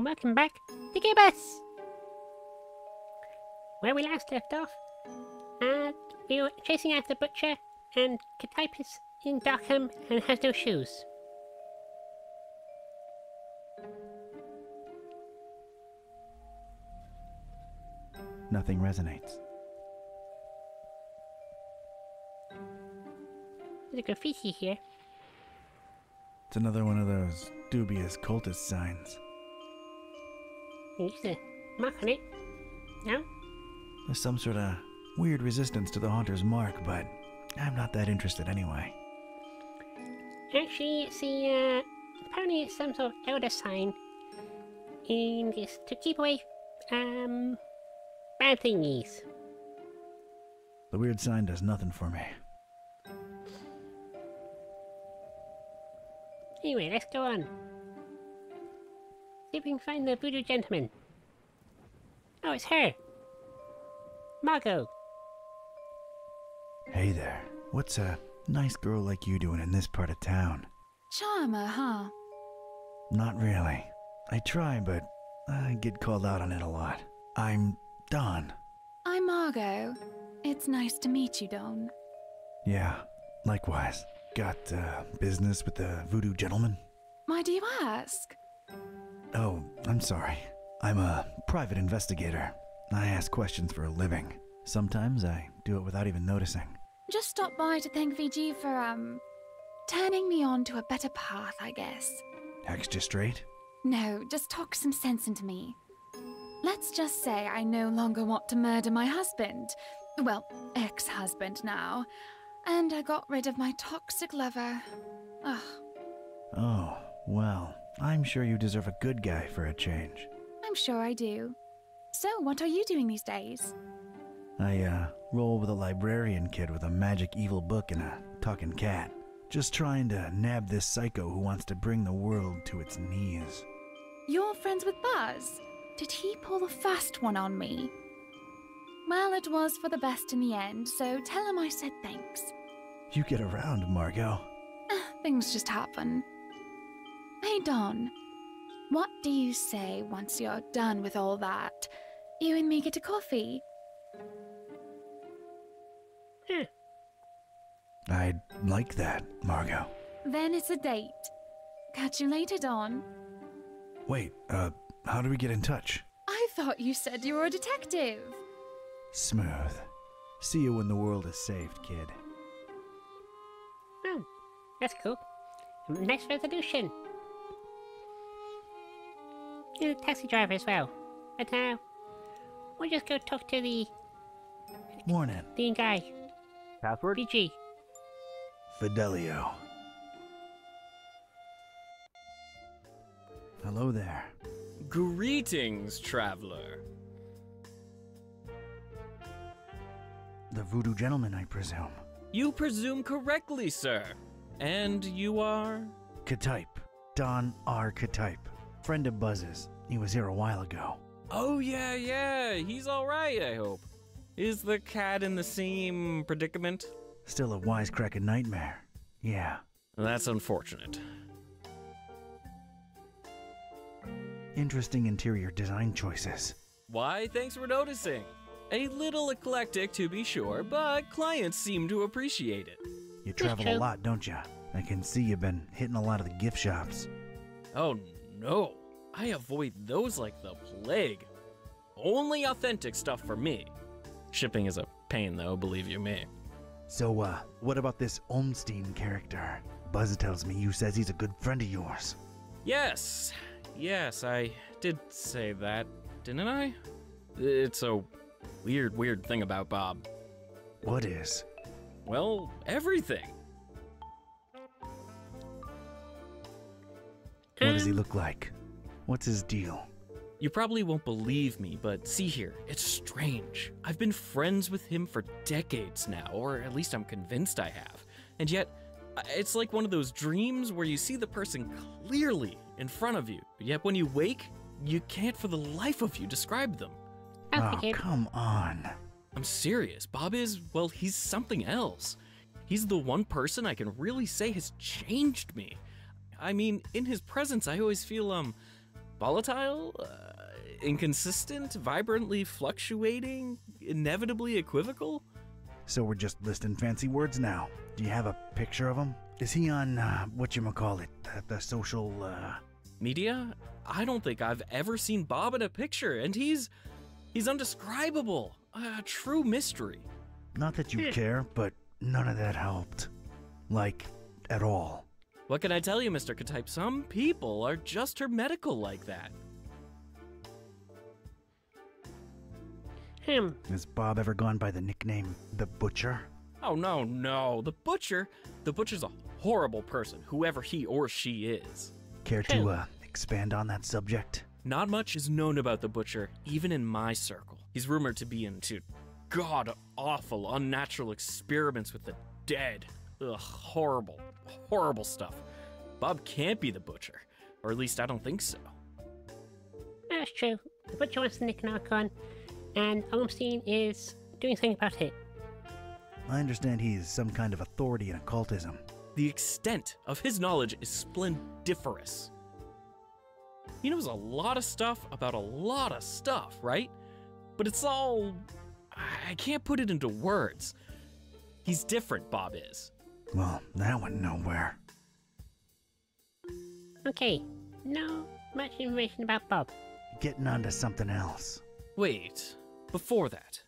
And welcome back to Gibbous. Where we last left off, uh, we were chasing after Butcher, and Ketype in Darkham and has no shoes. Nothing resonates. There's a graffiti here. It's another one of those dubious cultist signs. There's a on it. No? There's some sort of weird resistance to the Haunter's mark, but I'm not that interested anyway. Actually, it's the, uh, apparently it's some sort of elder sign. And it's to keep away, um, bad thingies. The weird sign does nothing for me. Anyway, let's go on. See if we can find the voodoo gentleman. Oh, it's her. Margot. Hey there. What's a nice girl like you doing in this part of town? Charmer, huh? Not really. I try, but I get called out on it a lot. I'm Don. I'm Margot. It's nice to meet you, Don. Yeah, likewise. Got uh, business with the voodoo gentleman? Why do you ask? Oh, I'm sorry. I'm a private investigator. I ask questions for a living. Sometimes I do it without even noticing. Just stopped by to thank VG for, um, turning me on to a better path, I guess. Hexed you straight? No, just talk some sense into me. Let's just say I no longer want to murder my husband. Well, ex husband now. And I got rid of my toxic lover. Ugh, Oh, well, I'm sure you deserve a good guy for a change. I'm sure I do. So, what are you doing these days? I, uh, roll with a librarian kid with a magic evil book and a talking cat. Just trying to nab this psycho who wants to bring the world to its knees. You're friends with Buzz? Did he pull the fast one on me? Well, it was for the best in the end, so tell him I said thanks. You get around, Margot. Things just happen. Hey, Don. What do you say once you're done with all that? You and me get a coffee? Huh. I'd like that, Margot. Then it's a date. Catch you later, Don. Wait, uh, how do we get in touch? I thought you said you were a detective. Smooth. See you when the world is saved, kid. Oh, that's cool. Nice resolution. You're a taxi driver as well. But now, we'll just go talk to the Morning. the guy, Password? PG. Fidelio. Hello there. Greetings, traveler. The voodoo gentleman, I presume. You presume correctly, sir. And you are? Ketype. Don R. Ketype. Friend of Buzz's. He was here a while ago. Oh, yeah, yeah. He's alright, I hope. Is the cat in the same predicament? Still a wisecracking nightmare. Yeah. That's unfortunate. Interesting interior design choices. Why, thanks for noticing. A little eclectic, to be sure, but clients seem to appreciate it. You travel a lot, don't you? I can see you've been hitting a lot of the gift shops. Oh, no. I avoid those like the plague. Only authentic stuff for me. Shipping is a pain, though, believe you me. So, uh, what about this Olmstein character? Buzz tells me you says he's a good friend of yours. Yes, yes, I did say that, didn't I? It's a weird, weird thing about Bob. What is? Well, everything. What does he look like? What's his deal? You probably won't believe me, but see here, it's strange. I've been friends with him for decades now, or at least I'm convinced I have. And yet, uh, it's like one of those dreams where you see the person clearly in front of you, but yet when you wake, you can't for the life of you describe them. Oh, come on. I'm serious. Bob is, well, he's something else. He's the one person I can really say has changed me. I mean, in his presence, I always feel, um, volatile, uh, inconsistent, vibrantly fluctuating, inevitably equivocal. So we're just listing fancy words now. Do you have a picture of him? Is he on, uh, whatchamacallit, the, the social, uh... Media? I don't think I've ever seen Bob in a picture, and he's he's undescribable. A true mystery. Not that you Hmm. care, but none of that helped. Like, at all. What can I tell you, Mr. Ketype? Some people are just hermetical like that. Him. Has Bob ever gone by the nickname The Butcher? Oh no, no. The butcher the butcher's a horrible person, whoever he or she is. Care True. to, uh, expand on that subject? Not much is known about the butcher, even in my circle. He's rumored to be into god awful, unnatural experiments with the dead. Ugh, horrible, horrible stuff. Bob can't be the butcher, or at least I don't think so. That's true. The butcher wants to nick an Archon, and Olmstein is doing something about it. I understand he is some kind of authority in occultism. The extent of his knowledge is splendiferous. He knows a lot of stuff about a lot of stuff, right? But it's all. I can't put it into words. He's different, Bob is. Well, that went nowhere. Okay, no much information about Bob. Getting on to something else. Wait, before that,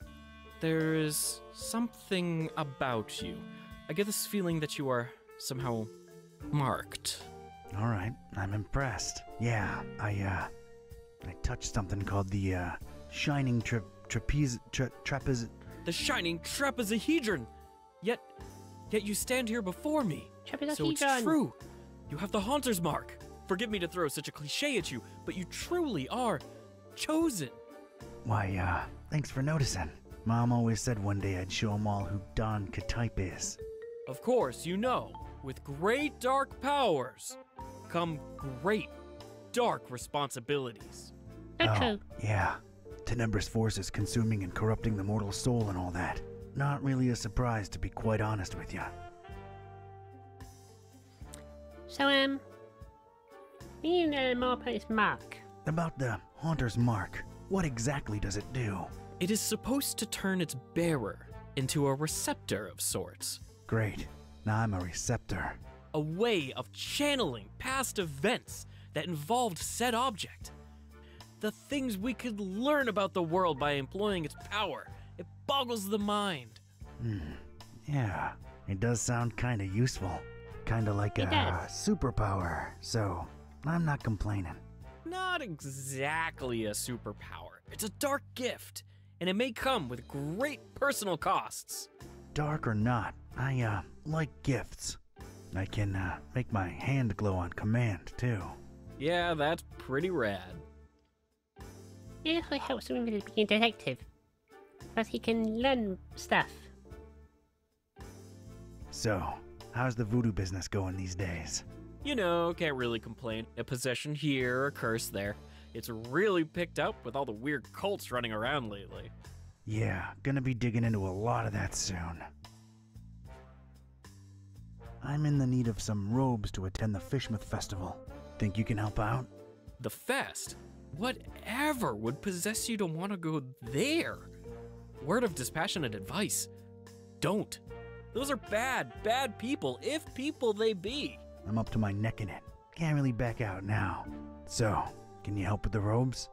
there's something about you. I get this feeling that you are somehow marked. All right, I'm impressed. Yeah, I, uh, I touched something called the, uh, Shining tra- Trapeze, tra- Trapeze, The shining trapezohedron! Yet, yet you stand here before me. So it's true. You have the Haunter's Mark. Forgive me to throw such a cliche at you, but you truly are chosen. Why, uh, thanks for noticing. Mom always said one day I'd show 'em all who Don Ketype is. Of course, you know, with great dark powers come great dark responsibilities. So oh, true. yeah. Tenebrous forces consuming and corrupting the mortal soul and all that. Not really a surprise, to be quite honest with you. So, um, you know more about his mark. About the Haunter's Mark, what exactly does it do? It is supposed to turn its bearer into a receptor of sorts, Great. Now I'm a receptor. a way of channeling past events that involved said object. The things we could learn about the world by employing its power. It boggles the mind. Yeah, it does sound kinda useful. Kinda like It a does. superpower, so I'm not complaining. Not exactly a superpower. It's a dark gift, and it may come with great personal costs. Dark or not, I, uh, like gifts. I can, uh, make my hand glow on command, too. Yeah, that's pretty rad. It also helps him with being a detective. Because he can learn stuff. So, how's the voodoo business going these days? You know, can't really complain. A possession here, a curse there. It's really picked up with all the weird cults running around lately. Yeah, gonna be digging into a lot of that soon. I'm in the need of some robes to attend the Fishmouth Festival. Think you can help out? The fest? Whatever would possess you to want to go there? Word of dispassionate advice don't. Those are bad, bad people, if people they be. I'm up to my neck in it. Can't really back out now. So, can you help with the robes?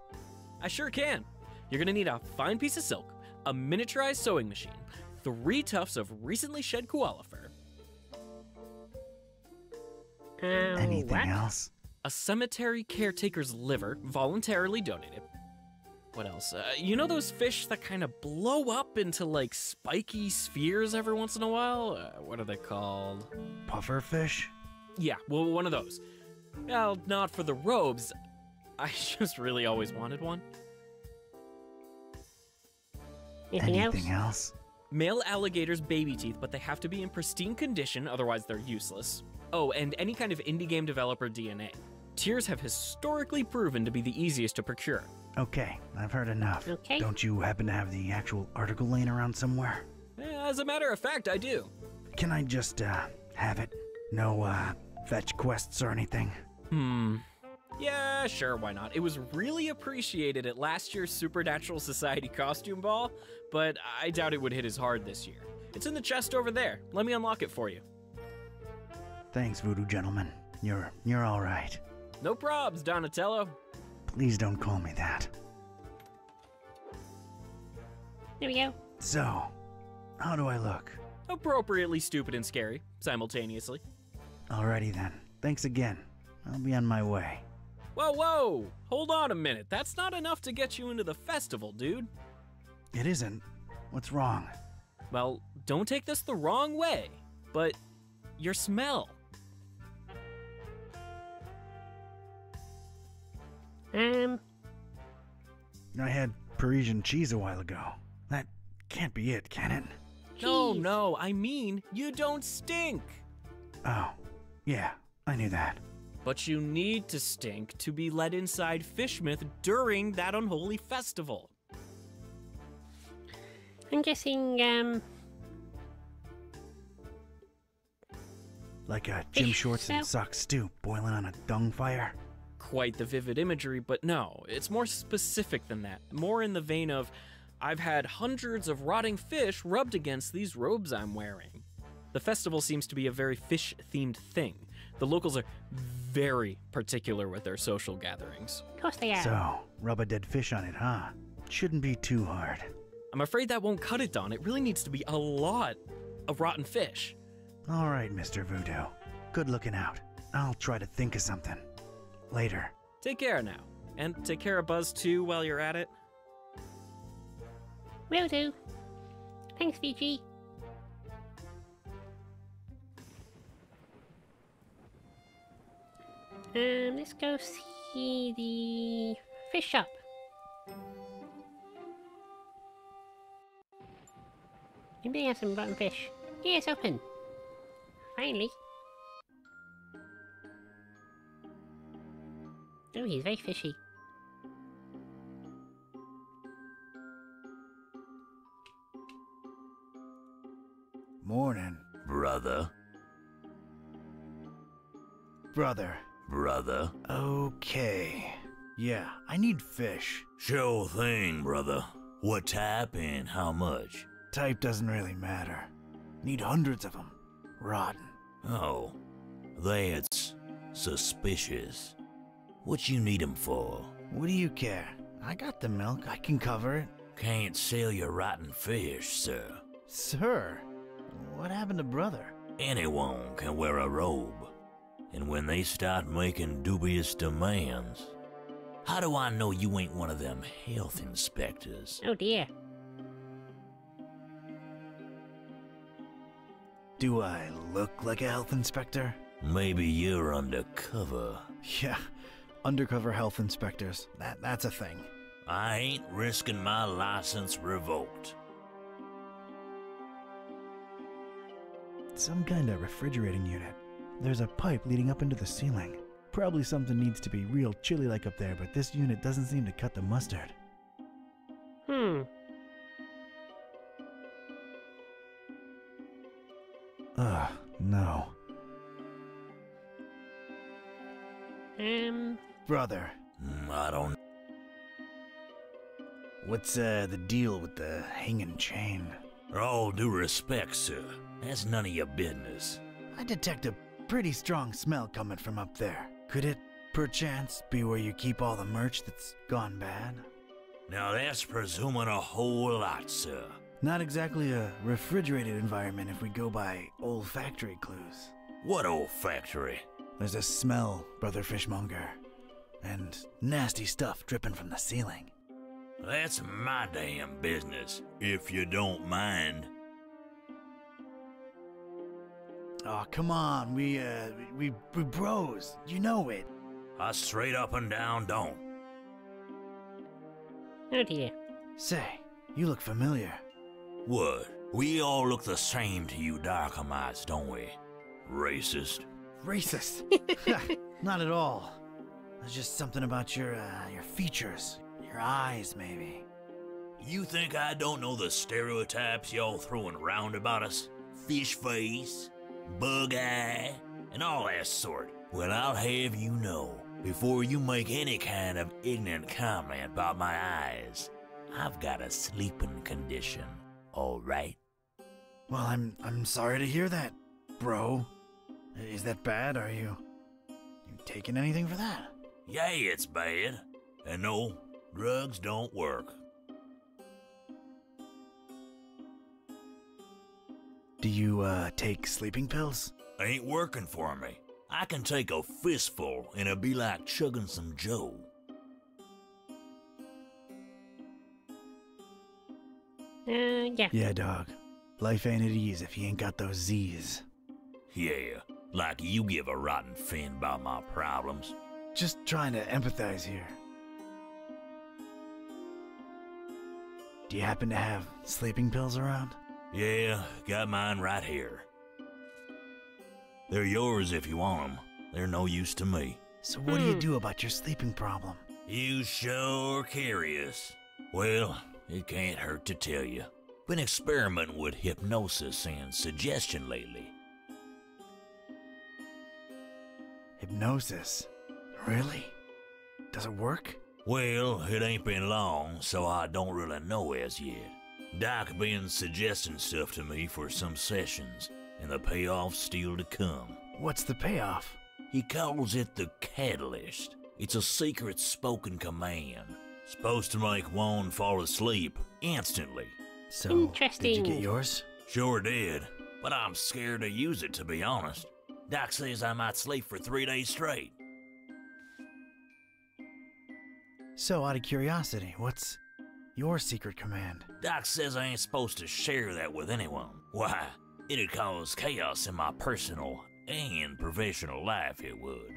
I sure can. You're gonna need a fine piece of silk, a miniaturized sewing machine, three tufts of recently shed koala fur, Um, Anything what? else? a cemetery caretaker's liver, voluntarily donated. What else? Uh, you know those fish that kind of blow up into like spiky spheres every once in a while? Uh, what are they called? Puffer fish? Yeah, well, one of those. Well, not for the robes. I just really always wanted one. Anything, Anything else? else? Male alligators' baby teeth, but they have to be in pristine condition, otherwise they're useless. Oh, and any kind of indie game developer DNA. Tears have historically proven to be the easiest to procure. Okay, I've heard enough. Okay. Don't you happen to have the actual article laying around somewhere? As a matter of fact, I do. Can I just, uh, have it? No, uh, fetch quests or anything? Hmm. Yeah, sure, why not? It was really appreciated at last year's Supernatural Society costume ball, but I doubt it would hit as hard this year. It's in the chest over there. Let me unlock it for you. Thanks, voodoo gentleman. You're you're all right. No probs, Donatello. Please don't call me that. There we go. So, how do I look? Appropriately stupid and scary, simultaneously. Alrighty then. Thanks again. I'll be on my way. Whoa, whoa! Hold on a minute. That's not enough to get you into the festival, dude. It isn't. What's wrong? Well, don't take this the wrong way, but your smell. Um, I had Parisian cheese a while ago. That can't be it, can it? No, Jeez. no, I mean, you don't stink. Oh, yeah, I knew that. But you need to stink to be let inside Fishmouth during that unholy festival. I'm guessing, um, Like a gym Fish shorts and smell? sock stew boiling on a dung fire. Quite the vivid imagery, but no, it's more specific than that. More in the vein of, I've had hundreds of rotting fish rubbed against these robes I'm wearing. The festival seems to be a very fish themed thing. The locals are very particular with their social gatherings. of course they are. So, rub a dead fish on it, huh? Shouldn't be too hard. I'm afraid that won't cut it, Don. It really needs to be a lot of rotten fish. All right, Mr. Voodoo. Good looking out. I'll try to think of something. Later. Take care now. And take care of Buzz too while you're at it. Will do. Thanks, VG. Um, let's go see the fish shop. Maybe they have some rotten fish. Yeah, it's open. Finally. Oh, he's very fishy. Morning. Brother, Brother. brother. Okay. Yeah, I need fish. Sure thing, brother. What type and how much? Type doesn't really matter. Need hundreds of them. Rotten. Oh, that's suspicious. What you need 'em for? What do you care? I got the milk. I can cover it. Can't sell your rotten fish, sir. Sir, what happened to brother? Anyone can wear a robe. And when they start making dubious demands, how do I know you ain't one of them health inspectors? Oh dear. Do I look like a health inspector? Maybe you're undercover. Yeah, undercover health inspectors. That that's a thing. I ain't risking my license revoked. Some kind of refrigerating unit. There's a pipe leading up into the ceiling. Probably something needs to be real chilly like up there, but this unit doesn't seem to cut the mustard. Hmm. Ugh, no. Um, Brother, Mm, I don't what's uh, the deal with the hanging chain? All due respect, sir. That's none of your business. I detect a pretty strong smell coming from up there. Could it, perchance, be where you keep all the merch that's gone bad? Now that's presuming a whole lot, sir. Not exactly a refrigerated environment if we go by olfactory clues. What olfactory? There's a smell, Brother Fishmonger, and nasty stuff dripping from the ceiling. That's my damn business, if you don't mind. Oh, come on, we, uh, we, we bros, you know it. I straight up and down don't. oh dear. Say, you look familiar. What? We all look the same to you Darkhamites, don't we? Racist. Racist. Not at all. There's just something about your, uh, your features, your eyes, maybe. You think I don't know the stereotypes y'all throwing around about us? Fish face, bug eye, and all that sort. Well, I'll have you know, Before you make any kind of ignorant comment about my eyes, I've got a sleeping condition, all right? Well, I'm I'm sorry to hear that, bro. Is that bad? Are you you taking anything for that? Yeah, it's bad. And no, drugs don't work. Do you uh take sleeping pills? Ain't working for me. I can take a fistful and it'll be like chugging some Joe. Uh, yeah. Yeah, dog. Life ain't at ease if you ain't got those Z's. Yeah, like you give a rotten fin about my problems. Just trying to empathize here. Do you happen to have sleeping pills around? Yeah, got mine right here. They're yours if you want 'em. They're no use to me. So what do you Hmm. do about your sleeping problem? You sure curious. Well, it can't hurt to tell you. Been experimenting with hypnosis and suggestion lately. Hypnosis. Really? Does it work? Well, it ain't been long, so I don't really know as yet. Doc been suggesting stuff to me for some sessions, and the payoff's still to come. What's the payoff? He calls it the Catalyst. It's a secret spoken command. Supposed to make one fall asleep instantly. So, did you get yours? Sure did, but I'm scared to use it to be honest. Doc says I might sleep for three days straight. So, out of curiosity, what's your secret command? Doc says I ain't supposed to share that with anyone. Why? It'd cause chaos in my personal and professional life, it would.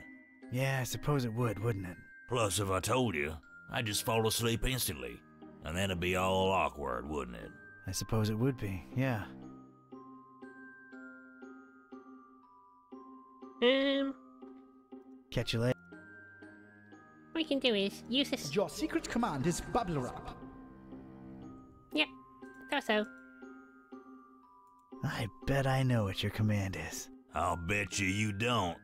Yeah, I suppose it would, wouldn't it? Plus, if I told you, I'd just fall asleep instantly. And that'd be all awkward, wouldn't it? I suppose it would be, yeah. Um, Catch you later. What we can do is use this. Your secret command is bubble wrap. Yep. Thought so. I bet I know what your command is. I'll bet you you don't.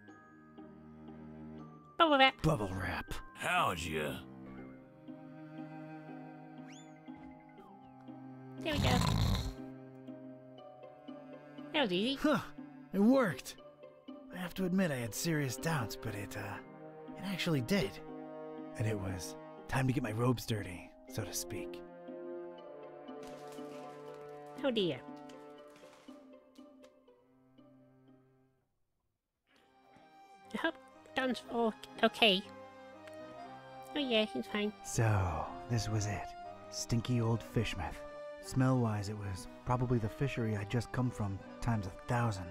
Bubble wrap. Bubble wrap. How'd you? There we go. That was easy. Huh, it worked. I have to admit I had serious doubts, but it, uh, it actually did. And it was time to get my robes dirty, so to speak. Oh dear. I hope Don's all okay. Oh yeah, he's fine. So, this was it. Stinky old fishmouth. Smell wise, it was probably the fishery I'd just come from times a thousand.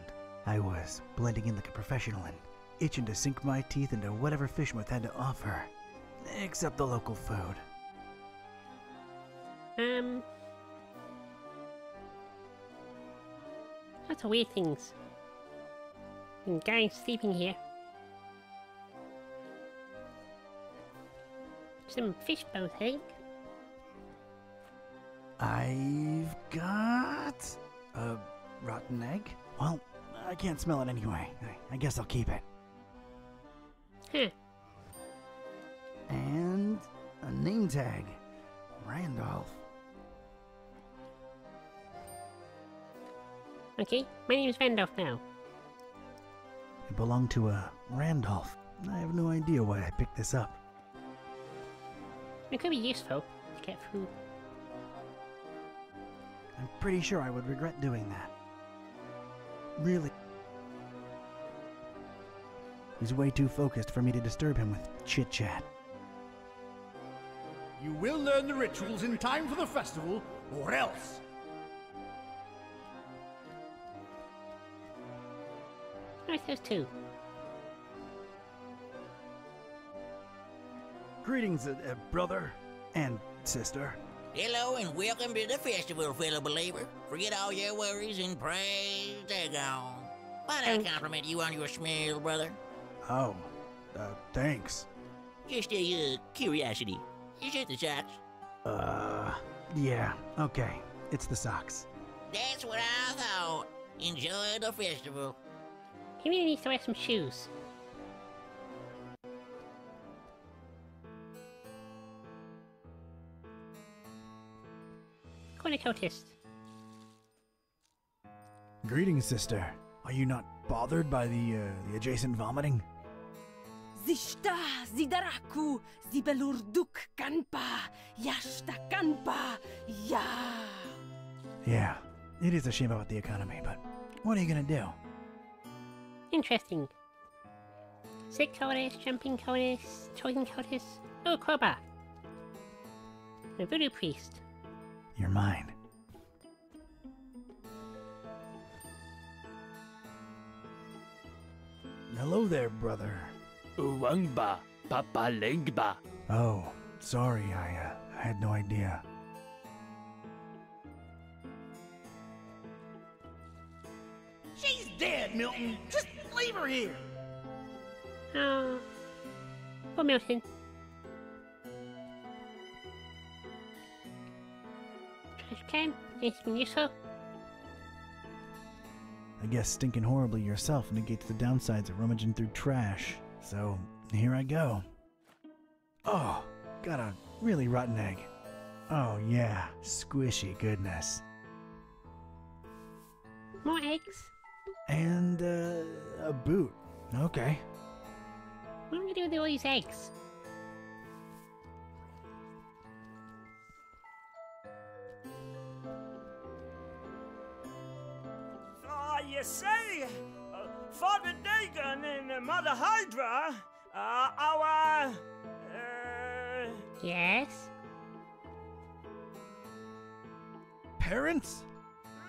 I was blending in like a professional and itching to sink my teeth into whatever Fishmouth had to offer. Except the local food. Um. Lots of weird things. And guys sleeping here. Some fish bones, I think. I've got a rotten egg. Well, I can't smell it anyway. I, I guess I'll keep it. Huh. Name tag. Randolph. Okay, my name is Randolph now. It belonged to a Randolph. I have no idea why I picked this up. It could be useful to get food. I'm pretty sure I would regret doing that. Really. He's way too focused for me to disturb him with chit chat. You will learn the rituals in time for the festival, or else. Where's those two? Greetings, uh, uh, brother and sister. Hello and welcome to the festival, fellow believer. Forget all your worries and praise Dagon. Might I compliment you on your smell, brother? Oh, uh, thanks. Just a uh, curiosity. You shoot the socks. Uh, yeah, okay. It's the socks. That's what I thought. Enjoy the festival. Kimmy needs to wear some shoes. Cornucotist. Greetings, sister. Are you not bothered by the, uh, the adjacent vomiting? Zishta zidaraku zibelurduk kanpa yashta kanpa ya. Yeah, it is a shame about the economy, but what are you gonna do? Interesting. Sick cultist, jumping cultist, talking cultist. Oh, crowbar. The voodoo priest. You're mine. Hello there, brother. Uwangba, papalengba. Oh, sorry, I, uh, I had no idea. She's dead, Milton. Just leave her here. Oh. Poor Milton. Trash can? Anything useful? I guess stinking horribly yourself negates the downsides of rummaging through trash. So, here I go. Oh, got a really rotten egg. Oh, yeah, squishy goodness. More eggs? And, uh, a boot. Okay. What am I gonna do with all these eggs? Ah, you see, uh, Father Dagon and Mother Hydra are our. Uh, Yes? Parents?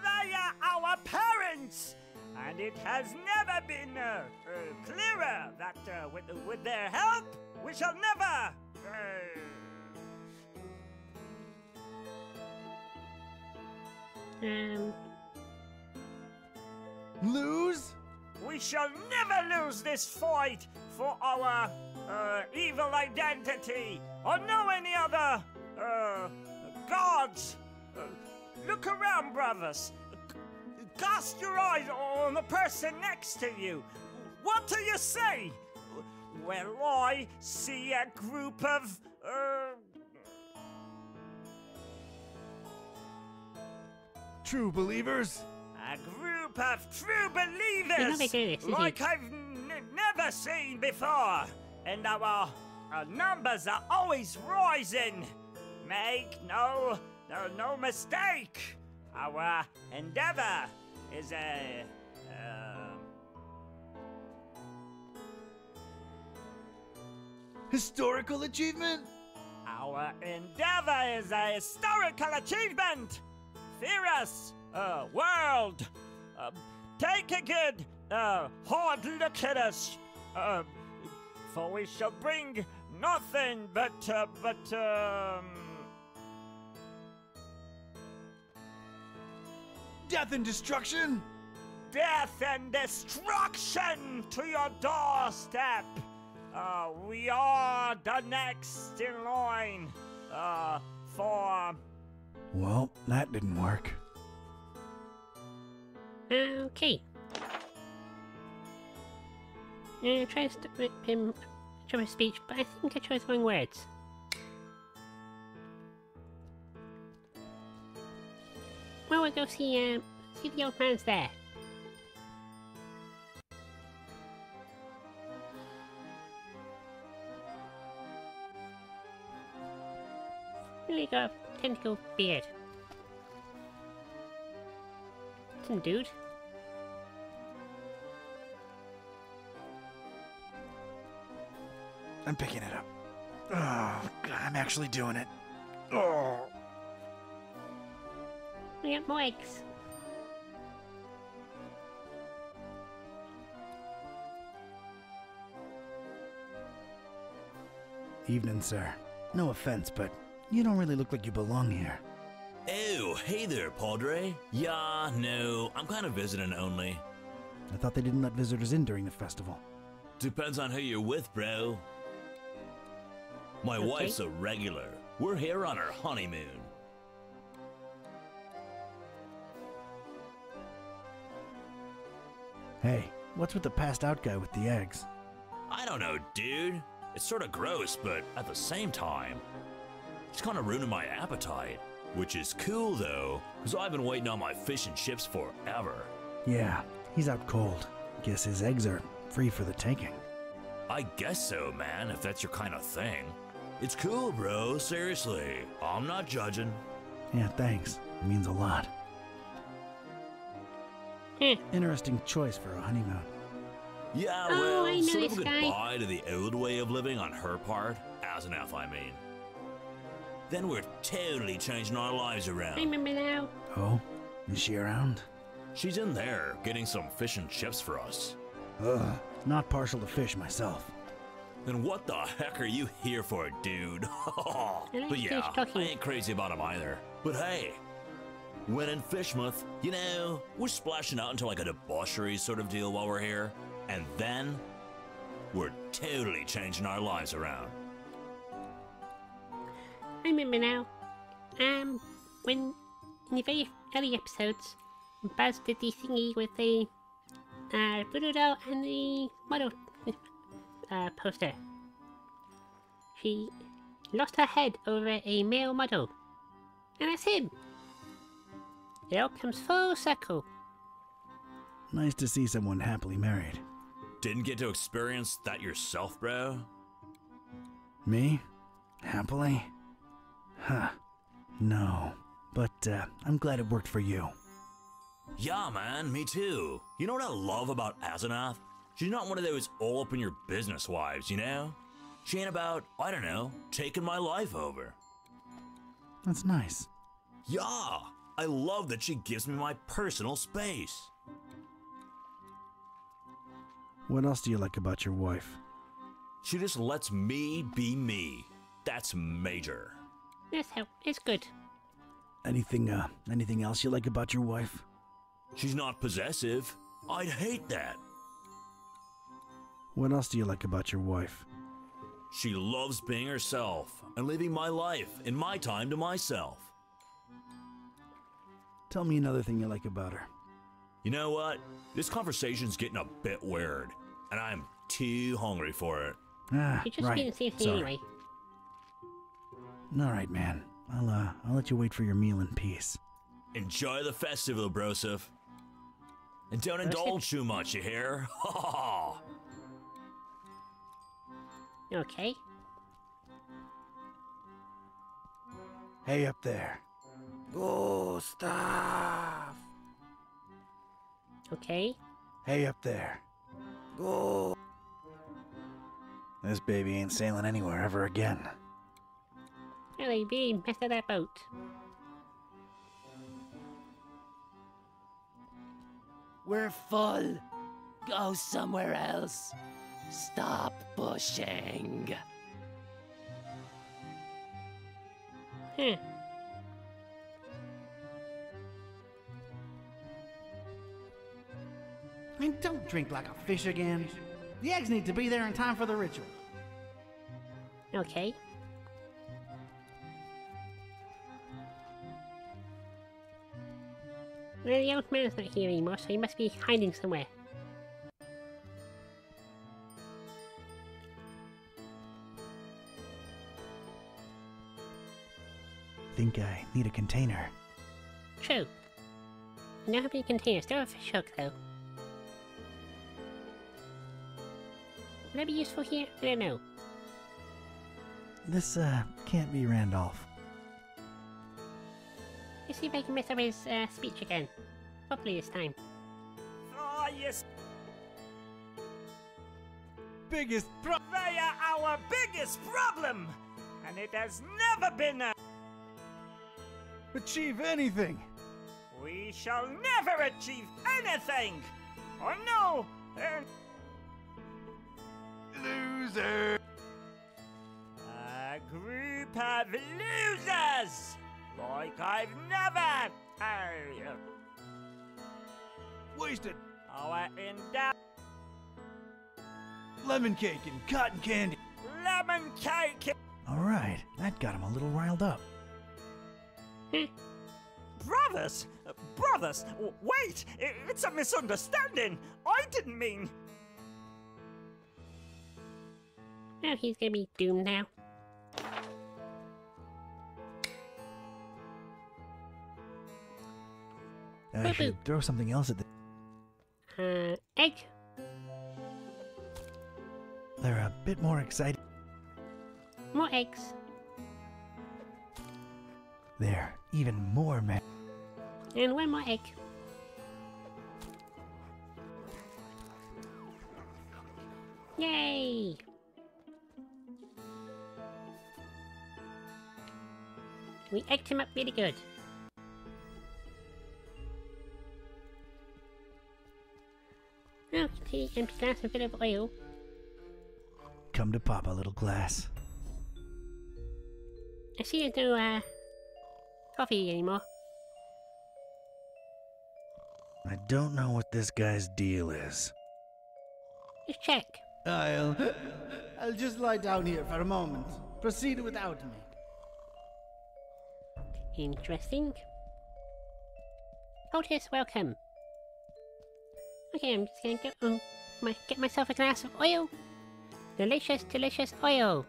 they are our parents! And it has never been uh, uh, clearer that uh, with, with their help, we shall never. Uh, Um, Lose? We shall never lose this fight for our uh, evil identity or know any other uh, gods. Uh, look around, brothers. Cast your eyes on the person next to you. What do you see? Well, I see a group of. Uh, True believers? A group of true believers You're not very good at this, is like? I've n- never seen before. And our, our numbers are always rising. Make no, no, no mistake. Our endeavor is a. um Historical achievement? Our endeavor is a historical achievement. Fear us, uh, world. Uh, take a good, uh, hard look at us. Uh, for we shall bring nothing but, uh, but, um. Death and destruction? Death and destruction to your doorstep. Uh, we are the next in line, uh, for. Well, that didn't work. Okay. Uh, try to rip him from his speech, but I think I chose the wrong words. Well, we'll go see, um, see the old man's there. Really got a tentacle beard. Some dude. I'm picking it up. Oh, God, I'm actually doing it. Oh. We got more eggs. Evening, sir. No offense, but you don't really look like you belong here. Oh, hey there, Padre. Yeah, no, I'm kind of visiting only. I thought they didn't let visitors in during the festival. Depends on who you're with, bro. My Okay. wife's a regular. We're here on our honeymoon. Hey, what's with the passed out guy with the eggs? I don't know, dude. It's sort of gross, but at the same time, it's kind of ruining my appetite. Which is cool though, because I've been waiting on my fish and chips forever. Yeah, he's out cold. Guess his eggs are free for the taking. I guess so, man, if that's your kind of thing. It's cool, bro, seriously. I'm not judging. Yeah, thanks. It means a lot. Interesting choice for a honeymoon. Yeah, Oh, well, I know sort of this a guy. goodbye to the old way of living on her part, as an F, I mean. Then we're totally changing our lives around. I around. remember now. Oh? Is she around? She's in there, getting some fish and chips for us. Ugh, not partial to fish myself. Then what the heck are you here for, dude? but yeah. I ain't crazy about him either. But hey, when in Fishmouth, you know, we're splashing out into like a debauchery sort of deal while we're here. And then, we're totally changing our lives around. I remember now. Um, when in the very early episodes, Buzz did the thingy with the uh, voodoo and the model uh, poster. She lost her head over a male model, and that's him. It all comes full circle. Nice to see someone happily married. Didn't get to experience that yourself, bro? Me? Happily? Huh. No. But uh, I'm glad it worked for you. Yeah, man, me too. You know what I love about Asenath? She's not one of those all up in your business wives, you know? She ain't about, I don't know, taking my life over. That's nice. Yeah, I love that she gives me my personal space. What else do you like about your wife? She just lets me be me. That's major. That's how it's good. Anything, uh, anything else you like about your wife? She's not possessive. I'd hate that. What else do you like about your wife? She loves being herself and living my life in my time to myself. Tell me another thing you like about her. You know what? This conversation's getting a bit weird, and I'm too hungry for it. Ah, You just right. didn't say anything anyway. All right, man. I'll, uh, I'll let you wait for your meal in peace. Enjoy the festival, Broseph. And don't indulge too much, you hear? Ha ha ha! Okay. Hey, up there. Gustav! Okay. Hey, up there. Go. This baby ain't sailing anywhere ever again. Really, really messed up that boat. We're full. Go somewhere else. Stop pushing. Huh. And don't drink like a fish again. The eggs need to be there in time for the ritual. Okay. Well, the old man's not here anymore, so he must be hiding somewhere. Think I need a container. True. I don't have any containers. A fish hook, though. Would that be useful here? I don't know. This, uh, can't be Randolph. Let's see if I can mess up his uh, speech again. Hopefully this time. Oh, yes, Biggest pro- they are our biggest problem, and it has never been a. achieve anything. We shall never achieve anything. Oh no! And Loser. a group of losers, like I've never. Uh, Wasted our endowed lemon cake and cotton candy. lemon cake. All right, that got him a little riled up. Brothers, brothers, wait! It's a misunderstanding. I didn't mean. Oh, he's gonna be doomed now. I should throw something else at the. Uh, egg. They're a bit more exciting. More eggs. There, even more man. And one more egg. Yay! We egged him up really good. Okay, empty glass a bit of oil. Come to Papa, little glass. I see there's no, uh, coffee anymore. I don't know what this guy's deal is. Just check. I'll. I'll just lie down here for a moment. Proceed without me. Interesting. Otis, welcome. Okay, I'm just gonna go um, my, get myself a glass of oil. Delicious, delicious oil.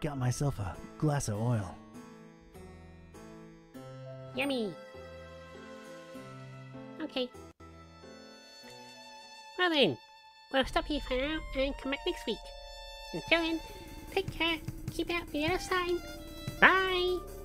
Got myself a glass of oil. Yummy. Okay. Well then, we'll stop here for now and come back next week. Until then, take care, keep out the yellow sign. Bye!